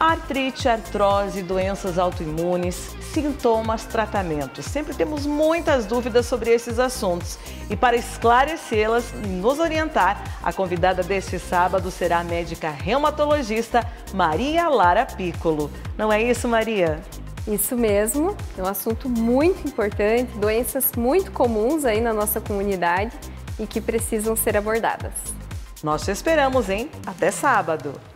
Artrite, artrose, doenças autoimunes, sintomas, tratamentos. Sempre temos muitas dúvidas sobre esses assuntos. E para esclarecê-las e nos orientar, a convidada deste sábado será a médica reumatologista Maria Lara Piccolo. Não é isso, Maria? Isso mesmo, é um assunto muito importante, doenças muito comuns aí na nossa comunidade e que precisam ser abordadas. Nós te esperamos, hein? Até sábado!